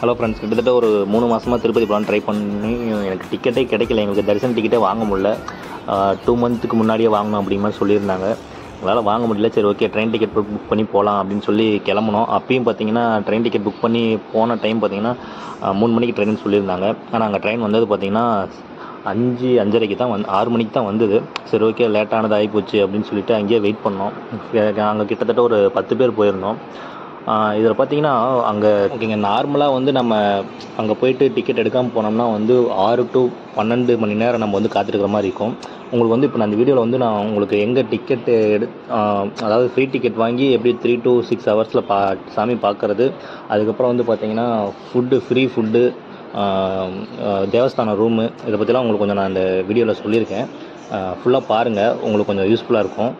Hello friends கிட்டத்தட்ட ஒரு மூணு மாதமாக திருப்பதி போகலான்னு ட்ரை பண்ணி எனக்கு டிக்கெட்டே கிடைக்கல. எங்களுக்கு தரிசன டிக்கெட்டே வாங்க முடியல. டூ மந்த்துக்கு முன்னாடியே வாங்கணும் அப்படிங்கிற மாதிரி சொல்லியிருந்தாங்க. எங்களால் வாங்க முடியல. சரி ஓகே ட்ரெயின் டிக்கெட் புக் பண்ணி போகலாம் அப்படின்னு சொல்லி கிளம்புனோம். அப்பயும் பார்த்தீங்கன்னா ட்ரெயின் டிக்கெட் புக் பண்ணி போன டைம் பார்த்தீங்கன்னா மூணு மணிக்கு ட்ரெயின் சொல்லியிருந்தாங்க. ஆனால் அங்கே ட்ரெயின் வந்தது பார்த்தீங்கன்னா அஞ்சு அஞ்சரைக்கு தான் வந்து ஆறு மணிக்கு தான் வந்தது. சரி ஓகே லேட்டானது ஆகிப்போச்சு அப்படின்னு சொல்லிட்டு அங்கேயே வெயிட் பண்ணோம். அங்கே கிட்டத்தட்ட ஒரு பத்து பேர் போயிருந்தோம். இதில் பார்த்தீங்கன்னா அங்கே இங்கே நார்மலாக வந்து நம்ம அங்கே போயிட்டு டிக்கெட் எடுக்காமல் போனோம்னா வந்து ஆறு டு பன்னெண்டு மணி நேரம் நம்ம வந்து காத்திருக்கிற மாதிரி இருக்கும். உங்களுக்கு வந்து இப்போ நான் அந்த வீடியோவில் வந்து நான் உங்களுக்கு எங்கே டிக்கெட்டு எடு அதாவது ஃப்ரீ டிக்கெட் வாங்கி எப்படி த்ரீ டு சிக்ஸ் ஹவர்ஸில் பா சாமி பார்க்குறது அதுக்கப்புறம் வந்து பார்த்தீங்கன்னா ஃபுட்டு ஃப்ரீ ஃபுட்டு தேவஸ்தானம் ரூமு இதை பற்றிலாம் உங்களுக்கு கொஞ்சம் நான் அந்த வீடியோவில் சொல்லியிருக்கேன். ஃபுல்லாக பாருங்கள் உங்களுக்கு கொஞ்சம் யூஸ்ஃபுல்லாக இருக்கும்.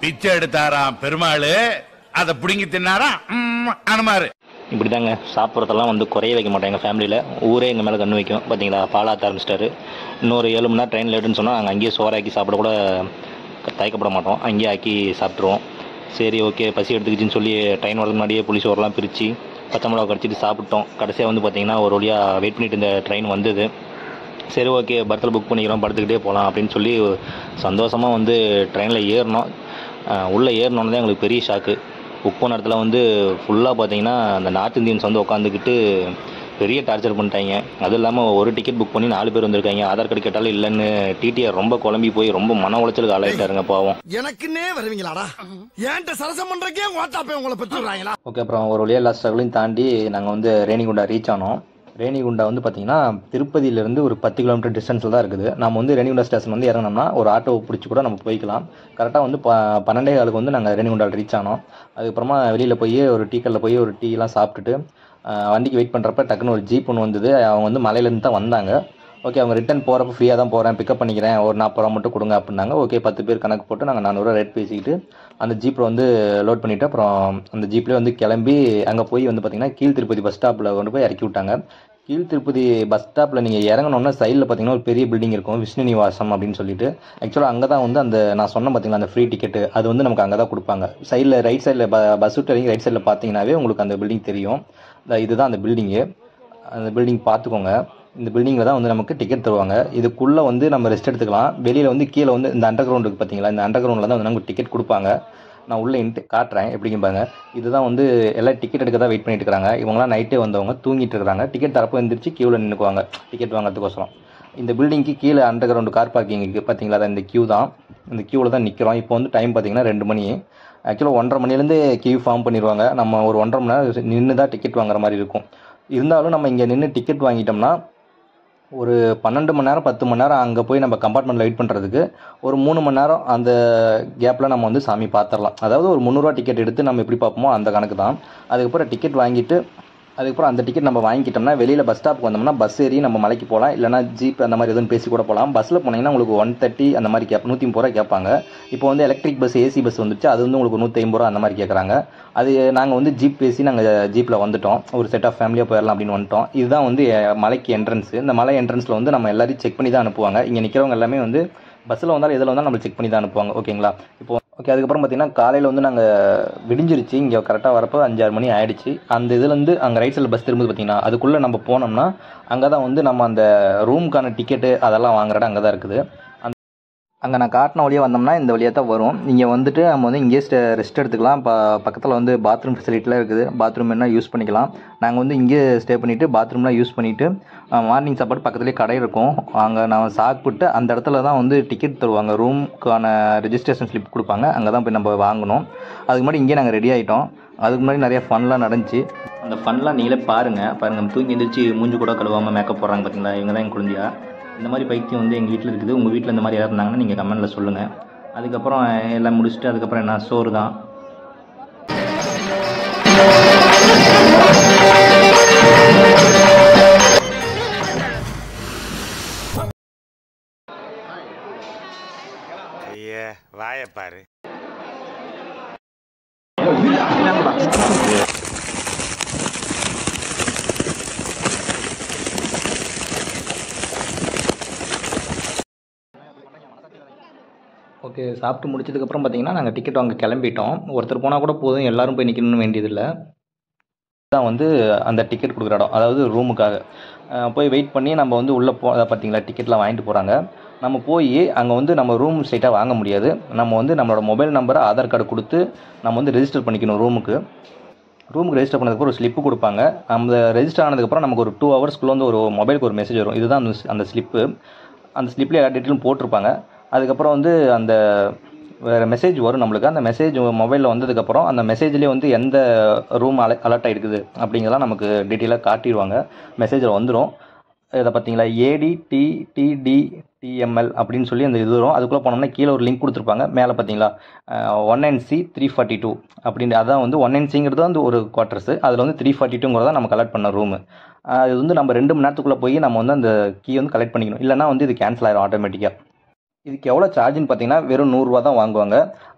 பிச்சை எடுத்தாராம் பெருமாளு அதை புடுங்கி தின்னாராம் அனுமாரு. இப்படி தாங்க சாப்பிட்றதெல்லாம் வந்து குறைய வைக்க மாட்டோம் எங்கள் ஃபேமிலியில் ஊரே எங்கள் மேலே கண்ணு வைக்கும். பார்த்தீங்களா பாலாத்த ஆரம்பிச்சிட்டாரு. இன்னொரு ஏழு மணி நேரம் ட்ரெயின் லேட்டுன்னு சொன்னால் நாங்கள் அங்கேயே சோறாக்கி சாப்பிட கூட தயக்கப்பட மாட்டோம். அங்கேயே ஆக்கி சாப்பிட்ருவோம் சரி ஓகே பசி எடுத்துக்கிச்சின்னு சொல்லி ட்ரெயின் வரதுக்கு முன்னாடியே புளி சோறுலாம் பிரித்து பச்சை மிளகா கடிச்சிட்டு சாப்பிட்டோம். கடைசியாக வந்து பார்த்தீங்கன்னா ஒரு வழியாக வெயிட் பண்ணிட்டு இந்த ட்ரெயின் வந்தது. சரி ஓகே பர்த்தில் புக் பண்ணிக்கிறோம் படுத்துக்கிட்டே போகலாம் அப்படின்னு சொல்லி சந்தோஷமாக வந்து ட்ரெயினில் ஏறினோம். உள்ளே ஏறினோன்னு தான் எங்களுக்கு பெரிய ஷாக்கு புக் பண்ண இடத்துல வந்து ஃபுல்லாக பார்த்தீங்கன்னா அந்த நார்த் இந்தியன்ஸ் வந்து உட்காந்துக்கிட்டு பெரிய டார்ச்சர் பண்ணிட்டாங்க. அதுவும் இல்லாமல் ஒரு டிக்கெட் புக் பண்ணி நாலு பேர் வந்திருக்காங்க. ஆதார் கார்டு கேட்டாலும் இல்லைன்னு டிடிஆர் ரொம்ப குழம்பி போய் ரொம்ப மன உளைச்சலுக்கு ஆளாயிட்டாருங்க பாவம். எனக்குன்னே வருவீங்களாடா? ஏன்ட்ட சரசம் பண்றக்கே ஓட்டாப்பே உங்களை பெற்றுறாங்களா ஓகே அப்புறம் ஒரு வழியாக எல்லா ஸ்ட்ரகிளையும் தாண்டி நாங்கள் வந்து ரேணிகுண்டா ரீச் ஆனோம். ரேணிகுண்டா வந்து பார்த்தீங்கன்னா திருப்பதியிலேருந்து ஒரு பத்து கிலோமீட்டர் டிஸ்டன்ஸில் தான் இருக்குது. நம்ம வந்து ரேணிகுண்டா ஸ்டேஷன் வந்து இறங்கினோம்னா ஒரு ஆட்டோவை பிடிச்சி கூட நம்ம போய்க்கலாம். கரெக்டாக வந்து ப பன்னெண்டே காலுக்கு வந்து நாங்கள் ரேணிகுண்டாவில் ரீச் ஆனோம். அதுக்கப்புறமா வெளியில் போய் ஒரு டீ கடையில் போய் ஒரு டீலாம் சாப்பிட்டுட்டு வண்டிக்கு வெயிட் பண்ணுறப்ப டக்குன்னு ஒரு ஜீப் ஒன்று வந்தது. அவங்க வந்து மலையிலேருந்து தான் வந்தாங்க. ஓகே அவங்க ரிட்டன் போகிறப்ப ஃப்ரீயாக தான் போகிறேன் பிக்கப் பண்ணிக்கிறேன் ஒரு நாற்பது ரூபா மட்டும் கொடுங்க அப்படின்னாங்க. ஓகே பத்து பேர் கணக்கு போட்டு நாங்கள் நானூறுரூவா ரேட் பேசிக்கிட்டு அந்த ஜீப்பில் வந்து லோட் பண்ணிவிட்டு அப்புறம் அந்த ஜீப்லேயே வந்து கிளம்பி அங்கே போய் வந்து பார்த்திங்கன்னா கீழ் திருப்பதி பஸ் ஸ்டாப்பில் கொண்டு போய் இறக்கி விட்டாங்க. கீழ் திருப்பதி பஸ் ஸ்டாப்பில் நீங்கள் இறங்கணுன்னா சைடில் பார்த்தீங்கன்னா ஒரு பெரிய பில்டிங் இருக்கும் விஷ்ணு நிவாசம் அப்படின்னு சொல்லிட்டு. ஆக்சுவலாக அங்கே தான் வந்து அந்த நான் சொன்ன பார்த்தீங்களா அந்த ஃப்ரீ டிக்கெட்டு அது வந்து நமக்கு அங்கே தான் கொடுப்பாங்க சைடில் ரைட் சைடில் ப பஸ் விட்டு இறங்கி ரைட் சைடில் பார்த்தீங்கன்னாவே உங்களுக்கு அந்த பில்டிங் தெரியும். இதுதான் அந்த பில்டிங்கு அந்த பில்டிங் பார்த்துக்கோங்க. இந்த பில்டிங்கில் தான் வந்து நமக்கு டிக்கெட் தருவாங்க. இதுக்குள்ளே வந்து நம்ம ரெஸ்ட் எடுத்துக்கலாம். வெளியில் வந்து கீழே வந்து இந்த அண்டர் கிரவுண்ட் இருக்குது பார்த்தீங்களா இந்த அண்டர் கிரவுண்டில் தான் வந்து நமக்கு டிக்கெட் கொடுப்பாங்க. நான் உள்ளே இன்ட்டு காட்டுறேன். எப்படிங்க பாருங்க. இதுதான் வந்து எல்லாம் டிக்கெட் எடுக்க தான் வெயிட் பண்ணிட்டு இருக்காங்க. இவங்களாம் நைட்டே வந்தவங்க தூங்கிட்டு இருக்காங்க. டிக்கெட் தரப்போ எந்திரிச்சு கியூவில் நின்றுக்குவாங்க டிக்கெட் வாங்குறதுக்கோசரம். இந்த பில்டிங்க்கு கீழே அண்டர் கிரவுண்டு கார் பார்க்கிங் இருக்குது பார்த்தீங்களா அதான் இந்த கியூ தான். இந்த கியூவில் தான் நிற்கிறோம் இப்போ வந்து டைம் பார்த்தீங்கன்னா ரெண்டு மணி. ஆக்சுவலாக ஒன்றரை மணிலேருந்து கியூ ஃபார்ம் பண்ணிடுவாங்க. நம்ம ஒரு ஒன்றரை மணி நேரம் நின்று தான் டிக்கெட் வாங்குற மாதிரி இருக்கும். இருந்தாலும் நம்ம இங்கே நின்று டிக்கெட் வாங்கிட்டோம்னா ஒரு பன்னெண்டு மணி நேரம் பத்து மணி நேரம் அங்கே போய் நம்ம கம்பார்ட்மெண்ட்டில் வெயிட் பண்ணுறதுக்கு ஒரு மூணு மணி நேரம் அந்த கேப்பில் நம்ம வந்து சாமி பார்த்துடலாம் அதாவது ஒரு முந்நூறுரூவா டிக்கெட் எடுத்து நம்ம எப்படி பார்ப்போமோ அந்த கணக்கு தான் அதுக்கப்புறம் டிக்கெட் வாங்கிட்டு அதுக்கப்புறம் அந்த டிக்கெட் நம்ம வாங்கிக்கிட்டோம்னா வெளியில் பஸ் ஸ்டாப்புக்கு வந்தோம்னா பஸ் ஏறி நம்ம மலைக்கு போகலாம். இல்லைனா ஜீப் அந்த மாதிரி எதுவும் பேசி கூட போகலாம். பஸ்ஸில் போனீங்கன்னா உங்களுக்கு ஒன் தேர்ட்டி அந்த மாதிரி கேப் நூற்றி ஐம்பது ரூபா கேட்பாங்க. இப்போ வந்து எலக்ட்ரிக் பஸ் ஏசி பஸ் வந்துச்சு. அது வந்து உங்களுக்கு நூற்றி ஐம்பது ரூபா அந்த மாதிரி கேட்குறாங்க. அது நாங்கள் வந்து ஜீப் பேசி நாங்கள் ஜீப்பில் வந்துட்டோம். ஒரு செட் ஆஃப் ஃபேமிலியாக போயிடலாம் அப்படின்னு வந்துட்டோம். இதுதான் வந்து மலைக்கு என்ட்ரன்ஸு இந்த மலை என்ட்ரன்ஸில் வந்து நம்ம எல்லாரையும் செக் பண்ணி தான் அனுப்புவாங்க. இங்கே நிற்கிறவங்க எல்லாமே வந்து பஸ்ஸில் வந்தாலும் எதில் வந்தாலும் நம்ம செக் பண்ணி தான் அனுப்புவாங்க. ஓகேங்களா? இப்போ ஓகே அதுக்கப்புறம் பார்த்தீங்கன்னா காலையில் வந்து நாங்கள் விடிஞ்சிருச்சு. இங்கே கரெக்டாக வரப்போ அஞ்சாறு மணி ஆகிடுச்சு அந்த இதுலேருந்து அங்கே ரைட் சைடில் பஸ் திரும்புது பார்த்தீங்கன்னா அதுக்குள்ளே நம்ம போனோம்னா அங்கே தான் வந்து நம்ம அந்த ரூமுக்கான டிக்கெட்டு அதெல்லாம் வாங்குற இடம் அங்கே தான் இருக்குது. அங்கே நான் காட்டின வழியாக வந்தோம்னா இந்த வழியாக தான் வரும். இங்கே வந்துட்டு நம்ம வந்து இங்கேயே ஸ்டே ரெஸ்ட் எடுத்துக்கலாம். இப்போ பக்கத்தில் வந்து பாத்ரூம் ஃபெசிலிட்டிலாம் இருக்குது. பாத்ரூம் என்ன யூஸ் பண்ணிக்கலாம். நாங்கள் வந்து இங்கேயே ஸ்டே பண்ணிவிட்டு பாத்ரூம்லாம் யூஸ் பண்ணிவிட்டு மார்னிங் சாப்பாடு பக்கத்துலேயே கடை இருக்கும். அங்கே நான் சாப்பிட்டு அந்த இடத்துல தான் வந்து டிக்கெட் தருவாங்க. ரூமுக்கான ரெஜிஸ்ட்ரேஷன் ஸ்லிப் கொடுப்பாங்க. அங்கே தான் போய் நம்ம வாங்கணும். அதுக்கு முன்னாடி இங்கேயே நாங்கள் ரெடி ஆகிட்டோம் அதுக்கு முன்னாடி நிறைய ஃபன்லாம் நடந்துச்சு. அந்த ஃபன்லாம் நீங்களே பாருங்கள் பாருங்கள் தூங்கி எழுந்திரிச்சு மூஞ்சி கூட கழுவாமல் மேக்கப் போடுறாங்க பார்த்தீங்களா இவங்க தான் என் குழந்தையா. இந்த மாதிரி பைத்தியம் வந்து எங்கள் வீட்டில் இருக்குது. உங்கள் வீட்டில் இந்த மாதிரி யாராவது இருந்தாங்கன்னா நீங்கள் கமெண்ட்டில் சொல்லுங்கள் அதுக்கப்புறம் எல்லாம் முடிச்சுட்டு அதுக்கப்புறம் என்ன? சோறு தான். வாய பாரு. ஓகே சாப்பிட்டு முடிச்சதுக்கப்புறம் பார்த்தீங்கன்னா நாங்கள் டிக்கெட் வாங்க கிளம்பிட்டோம். ஒருத்தர் போனால் கூட போதும் எல்லாரும் போய் நிற்கணும்னு வேண்டியதில்லை. தான் வந்து அந்த டிக்கெட் கொடுக்குற இடம். அதாவது ரூமுக்காக போய் வெயிட் பண்ணி நம்ம வந்து உள்ளே போ பார்த்தீங்களா டிக்கெட்லாம் வாங்கிட்டு போகிறாங்க நம்ம போய் அங்கே வந்து நம்ம ரூம் ஸ்ட்ரைட்டாக வாங்க முடியாது. நம்ம வந்து நம்மளோட மொபைல் நம்பரை ஆதார் கார்டு கொடுத்து நம்ம வந்து ரெஜிஸ்டர் பண்ணிக்கணும் ரூமுக்கு ரூமுக்கு ரெஜிஸ்டர் பண்ணதுக்கப்புறம் ஒரு ஸ்லிப்பு கொடுப்பாங்க. அந்த ரெஜிஸ்டர் ஆனதுக்கப்புறம் நமக்கு ஒரு டூ ஹவர்ஸ்க்குள்ளே வந்து ஒரு மொபைலுக்கு ஒரு மெசேஜ் வரும். இதுதான் அந்த அந்த ஸ்லிப்பு அந்த ஸ்லிப்பில் எல்லா டீட்டெயிலும் போட்டிருப்பாங்க. அதுக்கப்புறம் வந்து அந்த வேறு மெசேஜ் வரும் நம்மளுக்கு. அந்த மெசேஜ் மொபைலில் வந்ததுக்கப்புறம் அந்த மெசேஜ்லேயே வந்து எந்த ரூம் அல அலர்ட் ஆகிருக்குது அப்படிங்கிறலாம் நமக்கு டீட்டெயிலாக காட்டிடுவாங்க. மெசேஜில் வந்துடும் இதை பார்த்தீங்களா? ஏடி டி டிடி டிஎம்எல் அப்படின்னு சொல்லி அந்த இது வரும். அதுக்குள்ளே போனோம்னா கீழே ஒரு லிங்க் கொடுத்துருப்பாங்க. மேலே பார்த்தீங்களா? One nine C three forty two அப்படின்னு. அதான் வந்து ஒன் நைன் சிங்கிறது வந்து ஒரு குவார்ட்டர்ஸ் அதில் வந்து த்ரீ ஃபார்ட்டி டூங்கிறத நம்ம கலெக்ட் பண்ண ரூமு அது வந்து நம்ம ரெண்டு மணி நேரத்துக்குள்ளே போய் நம்ம வந்து அந்த கீ வந்து கலெக்ட் பண்ணிக்கணும். இல்லைனா வந்து இது கேன்சல் ஆயிரும் ஆட்டோமேட்டிக்காக இதுக்கு எவ்வளோ சார்ஜ்னு பார்த்தீங்கன்னா வெறும் நூறுரூவா தான் வாங்குவாங்க.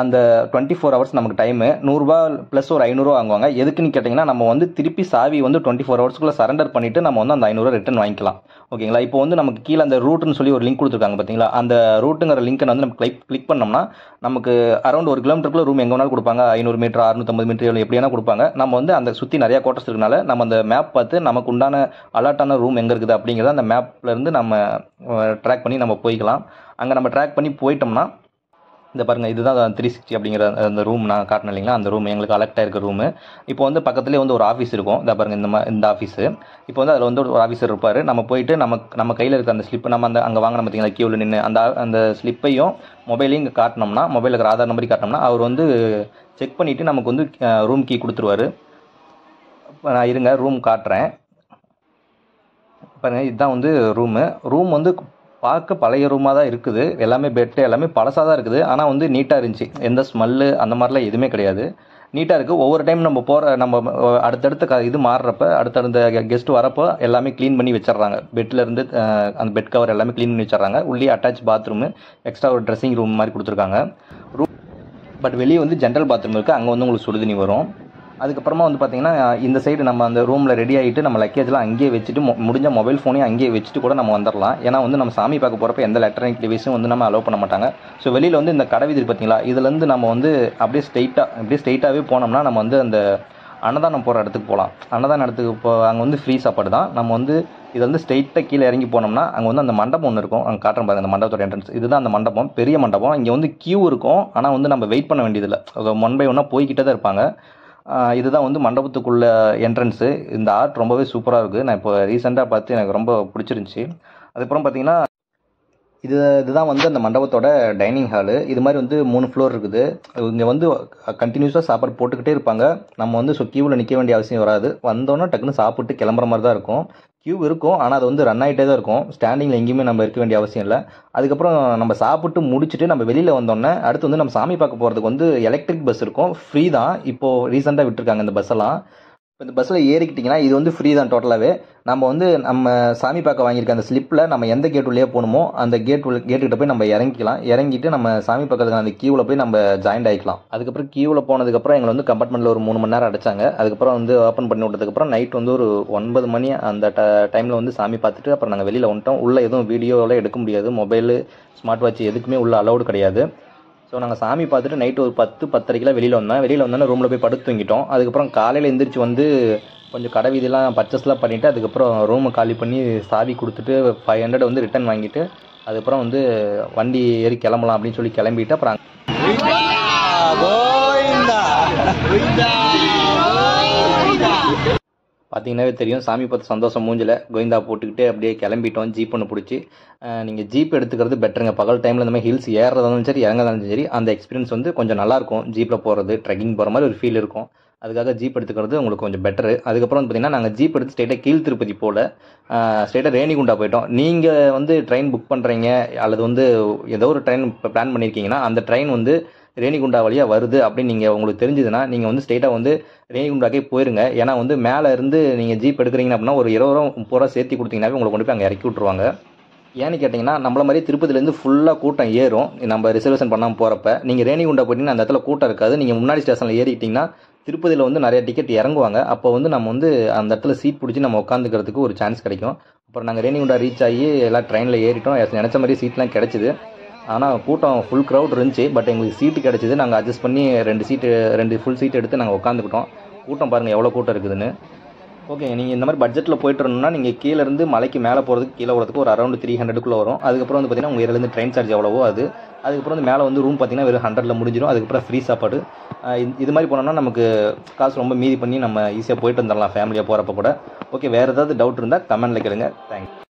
அந்த டுவெண்ட்டி ஃபோர் ஹவர்ஸ் நமக்கு டைமு நூறுரூவா ப்ளஸ் ஒரு ஐநூறுரூவா வாங்குவாங்க. எதுக்குன்னு கேட்டிங்கன்னா நம்ம வந்து திருப்பி சாவி வந்து டுவெண்ட்டி ஃபோர் ஹவர்ஸ்க்குள்ளே சரண்டர் பண்ணிவிட்டு நம்ம வந்து அந்த ஐநூறுரூவா ரிட்டன் வாங்கிக்கலாம். ஓகேங்களா இப்போ வந்து நமக்கு கீழே அந்த ரூட்னு சொல்லி ஒரு லிங்க் கொடுத்துருக்காங்க பார்த்தீங்களா? அந்த ரூட்டுங்கிற லிங்க்கை வந்து நம்ம கிளிக் கிளிக் பண்ணோம்னா நமக்கு அரௌண்ட் ஒரு கிலோமீட்டருக்குள்ள ரூம் எங்கே வேணாலும் கொடுப்பாங்க. ஐநூறு மீட்டர் அறுநூத்தம்பது மீட்டர் எவ்வளோ எப்படி வேணால் கொடுப்பாங்க. நம்ம வந்து அந்த சுற்றி நிறையா குவார்ட்டர்ஸ் இருக்கனால நம்ம அந்த மேப் பார்த்து நமக்கு உண்டான அலர்ட்டான ரூம் எங்கே இருக்குது அப்படிங்கிறத அந்த மேப்லேருந்து நம்ம ட்ராக் பண்ணி நம்ம போய்க்கலாம். அங்கே நம்ம ட்ராக் பண்ணி போயிட்டோம்னா இந்த பாருங்கள் இதுதான் த்ரீ சிக்ஸ்டி அப்படிங்கிற அந்த ரூம் நான் காட்டினேன் இல்லைங்களா? அந்த ரூம் எங்களுக்கு அலர்ட் இருக்க ரூமு இப்போ வந்து பக்கத்துலேயே வந்து ஒரு ஆஃபீஸ் இருக்கும். இந்த பாருங்கள் இந்த மாதிரி இந்த ஆஃபீஸு இப்போ வந்து அதில் வந்து ஒரு ஆஃபீஸர் இருப்பார். நம்ம போயிட்டு நம்ம நம்ம கையில் இருக்க அந்த ஸ்லிப் நம்ம அந்த அங்கே வாங்கின பார்த்தீங்களா கியூவில் நின்று அந்த அந்த ஸ்லிப்பையும் மொபைலையும் இங்கே காட்டினோம்னா மொபைலில் இருக்கிற ஆதார் நம்பரையும் காட்டினோம்னா அவர் வந்து செக் பண்ணிவிட்டு நமக்கு வந்து ரூம் கீ கொடுத்துருவாரு. நான் இருங்க ரூம் காட்டுறேன். பாருங்கள் இதுதான் வந்து ரூமு ரூம் வந்து பார்க்க பழைய ரூமாக தான் இருக்குது. எல்லாமே பெட்டு எல்லாமே பழசாக தான் இருக்குது. ஆனால் வந்து நீட்டாக இருந்துச்சு. எந்த ஸ்மெல்லு அந்த மாதிரிலாம் எதுவுமே கிடையாது. நீட்டாக இருக்குது ஒவ்வொரு டைம் நம்ம போகிற நம்ம அடுத்தடுத்த க இது மாறுறப்ப அடுத்தடுத்த கெஸ்ட் வரப்போ எல்லாமே க்ளீன் பண்ணி வச்சிடுறாங்க. பெட்லேருந்து அந்த பெட் கவர் எல்லாமே க்ளீன் பண்ணி வச்சிடுறாங்க. உள்ளே அட்டாச் பாத்ரூமு எக்ஸ்ட்ரா ஒரு ட்ரெஸ்ஸிங் ரூம் மாதிரி கொடுத்துருக்காங்க. ரூம் பட் வெளியே வந்து ஜென்ரல் பாத்ரூம் இருக்குது அங்கே வந்து உங்களுக்கு சுடுதண்ணி வரும். அதுக்கப்புறமா வந்து பார்த்தீங்கன்னா இந்த சைடு நம்ம அந்த ரூமில் ரெடி ஆகிட்டு நம்ம லக்கேஜ்லாம் அங்கேயே வச்சுட்டு முடிஞ்ச மொபைல் ஃபோனையும் அங்கேயே வச்சுட்டு கூட நம்ம வந்துடலாம் ஏன்னா வந்து நம்ம சாமி பார்க்க போகிறப்ப எந்த எலக்ட்ரானிக் டிவைஸும் வந்து நம்ம அலோவ் பண்ண மாட்டாங்க. ஸோ வெளியில் வந்து இந்த கடை வீதி பார்த்தீங்களா இதுலேருந்து நம்ம வந்து அப்படியே ஸ்ட்ரெயிட்டாக அப்படியே ஸ்ட்ரைட்டாகவே போனோம்னா நம்ம வந்து அந்த அன்னதானம் போகிற இடத்துக்கு போகலாம் அன்னதானம் இடத்துக்கு போ அங்கே வந்து ஃப்ரீ சாப்பாடு தான். நம்ம வந்து இது வந்து ஸ்ட்ரெயிட்டாக கீழே இறங்கி போனோம்னா அங்கே வந்து அந்த மண்டபம் ஒன்று இருக்கும். அங்கே காட்டுறேன் பாருங்க அந்த மண்டபத்தோட என்ட்ரன்ஸ் இதுதான் அந்த மண்டபம். பெரிய மண்டபம். இங்கே வந்து கியூ இருக்கும். ஆனால் வந்து நம்ம வெயிட் பண்ண வேண்டியதில்லை. ஒன் பை ஒன்னாக போய்கிட்டே தான் இருப்பாங்க. இதுதான் வந்து மண்டபத்துக்குள்ள என்ட்ரன்ஸு இந்த ஆர்ட் ரொம்பவே சூப்பராக இருக்குது நான் இப்போ ரீசெண்டாக பார்த்து எனக்கு ரொம்ப பிடிச்சிருந்துச்சி. அதுக்கப்புறம் பார்த்தீங்கன்னா இது இதுதான் வந்து அந்த மண்டபத்தோட டைனிங் ஹாலு இது மாதிரி வந்து மூணு ஃப்ளோர் இருக்குது. இங்கே வந்து கண்டினியூஸாக சாப்பாடு போட்டுக்கிட்டே இருப்பாங்க. நம்ம வந்து ஸோ க்யூவில் நிற்க வேண்டிய அவசியம் வராது. வந்தோன்னே டக்குன்னு சாப்பிட்டு கிளம்புற மாதிரி தான் இருக்கும். க்யூ இருக்கும். ஆனால் அது வந்து ரன் ஆகிட்டே தான் இருக்கும். ஸ்டாண்டிங்கில் எங்கேயுமே நம்ம இருக்க வேண்டிய அவசியம் இல்லை. அதுக்கப்புறம் நம்ம சாப்பிட்டு முடிச்சுட்டு நம்ம வெளியில் வந்தோடனே அடுத்து வந்து நம்ம சாமி பார்க்க போகிறதுக்கு வந்து எலக்ட்ரிக் பஸ் இருக்கும். ஃப்ரீ தான். இப்போது ரீசெண்டாக விட்டுருக்காங்க இந்த பஸ்ஸெல்லாம் இப்போ இந்த பஸ்ஸில் ஏறிக்கிட்டிங்கன்னா இது வந்து ஃப்ரீ தான் டோட்டலாகவே நம்ம வந்து நம்ம சாமி பார்க்க வாங்கியிருக்க அந்த ஸ்லிப்பில் நம்ம எந்த கேட் உள்ளே போகணுமோ அந்த கேட் கேட்டுக்கிட்ட போய் நம்ம இறங்கிக்கலாம். இறங்கிட்டு நம்ம சாமி பார்க்கறதுக்கு அந்த கியூவில் போய் நம்ம ஜாயின் ஆகிக்கலாம் அதுக்கப்புறம் கியூவில் போனதுக்கப்புறம் எங்களை வந்து கம்பார்ட்மெண்ட்டில் ஒரு மூணு மணி நேரம் அடைச்சாங்க. அதுக்கப்புறம் வந்து ஓப்பன் பண்ணி விட்டதுக்கப்புறம் நைட் வந்து ஒரு ஒன்பது மணி அந்த ட டைமில் வந்து சாமி பார்த்துட்டு அப்புறம் நாங்கள் வெளியில் வந்துட்டோம். உள்ளே எதுவும் வீடியோவில் எடுக்க முடியாது. மொபைலு ஸ்மார்ட் வாட்ச் எதுக்குமே உள்ள அலௌடு கிடையாது. ஸோ நாங்கள் சாமி பார்த்துட்டு நைட்டு ஒரு பத்து பத்தரைக்கெலாம் வெளியில் வந்தோம். வெளியில் வந்தோன்னா ரூமில் போய் படுத்து தூங்கிட்டோம். அதுக்கப்புறம் காலையில் எந்திரிச்சு வந்து கொஞ்சம் கடை வீதியெல்லாம் பர்ச்சேஸ்லாம் பண்ணிவிட்டு அதுக்கப்புறம் ரூமை காலி பண்ணி சாவி கொடுத்துட்டு ஃபைவ் ஹண்ட்ரட் வந்து ரிட்டர்ன் வாங்கிட்டு அதுக்கப்புறம் வந்து வண்டி ஏறி கிளம்பலாம் அப்படின்னு சொல்லி கிளம்பிட்டு அப்புறம் பார்த்தீங்கன்னாவே தெரியும். சாமி பார்த்து சந்தோஷம் மூஞ்சில் கோவிந்தா போட்டுக்கிட்டு அப்படியே கிளம்பிட்டோம். ஜீப் ஒன்று பிடிச்சி. நீங்கள் ஜீப் எடுத்துக்கிறது பெட்டருங்க பகல் டைமில் இந்த மாதிரி ஹில்ஸ் ஏறதாலும் சரி இறங்கதாலும் சரி அந்த எக்ஸ்பீரியன்ஸ் வந்து கொஞ்சம் நல்லாயிருக்கும் ஜீப்பில் போகிறது ட்ரெக்கிங் போகிற மாதிரி ஒரு ஃபீல் இருக்கும். அதுக்காக ஜீப் எடுத்துக்கிறது உங்களுக்கு கொஞ்சம் பெட்டரு அதுக்கப்புறம் வந்து பார்த்தீங்கன்னா நாங்கள் ஜீப் எடுத்து ஸ்டேட்டாக கீழ் திருப்பதி போல் ஸ்ட்ரெயிட்டாக ரேணிகுண்டா போயிட்டோம். நீங்கள் வந்து ட்ரெயின் புக் பண்ணுறீங்க அல்லது வந்து ஏதோ ஒரு ட்ரெயின் பிளான் பண்ணியிருக்கீங்கன்னா அந்த ட்ரெயின் வந்து ரேணிகுண்டா வழியாக வருது அப்படின்னு நீங்கள் உங்களுக்கு தெரிஞ்சதுன்னா நீங்கள் வந்து ஸ்ட்ரெயிட்டாக வந்து ரேணிகுண்டாக்கே போயிருங்க. ஏன்னா வந்து மேலே இருந்து நீங்கள் ஜீப் எடுக்கிறீங்க அப்படின்னா ஒரு இருபது ரூபா முப்பது ரூபா சேர்த்து கொடுத்தீங்கன்னாவே உங்களை கொண்டு போய் அங்கே இறக்கி விட்ருவாங்க ஏன்னு கேட்டிங்கன்னா நம்மள மாதிரி திருப்பதிலேருந்து ஃபுல்லாக கூட்டம் ஏறும். நம்ம ரிசர்வேஷன் பண்ணாமல் போகிறப்ப நீங்கள் ரேணிகுண்டா போயிட்டீங்கன்னா அந்த இடத்துல கூட்டம் இருக்காது. நீங்கள் முன்னாடி ஸ்டேஷனில் ஏறிக்கிட்டிங்கன்னா திருப்பதியில் வந்து நிறைய டிக்கெட் இறங்குவாங்க. அப்போ வந்து நம்ம வந்து அந்த இடத்துல சீட் பிடிச்சி நம்ம உட்காந்துக்கிறதுக்கு ஒரு சான்ஸ் கிடைக்கும். அப்புறம் நாங்கள் ரேணிகுண்டா ரீச் ஆகி எல்லாம் ட்ரெயினில் ஏறிட்டோம். நினச்ச மாதிரி சீட்லாம் கிடச்சிது. ஆனால் கூட்டம் ஃபுல் க்ரௌட் இருந்துச்சு பட் எங்களுக்கு சீட்டு கிடச்சிது. நாங்கள் அட்ஜஸ்ட் பண்ணி ரெண்டு சீட்டு ரெண்டு ஃபுல் சீட் எடுத்து நாங்கள் உட்காந்துக்கிட்டோம் கூட்டம் பாருங்கள் எவ்வளோ கூட்டம் இருக்குதுன்னு. ஓகே நீங்கள் இந்த மாதிரி பட்ஜெட்டில் போயிட்டு இருந்தோம்னா நீங்கள் கீழேருந்து மலைக்கு மேலே போகிறதுக்கு கீழே வரதுக்கு ஒரு அரௌண்ட் த்ரீ ஹண்ட்ரடுக்குள்ளே வரும். அதுக்கப்புறம் வந்து பார்த்தீங்கன்னா உங்கள் ஏரியாலேருந்து ட்ரெயின் சார்ஜ் எவ்வளவோ அது. அதுக்கப்புறம் வந்து மேலே வந்து ரூம் பார்த்தீங்கன்னா வெறும் ஹண்ட்ரடில் முடிஞ்சிடும் அதுக்கப்புறம் ஃப்ரீ சாப்பாடு. இது- இது மாதிரி போனோம்னா நமக்கு காசு ரொம்ப மீதி பண்ணி நம்ம ஈஸியாக போயிட்டு வந்துடலாம் ஃபேமிலியாக போகிறப்ப கூட. ஓகே வேறு ஏதாவது டவுட் இருந்தால் கமெண்ட்டில் கேளுங்க. தேங்க்ஸ்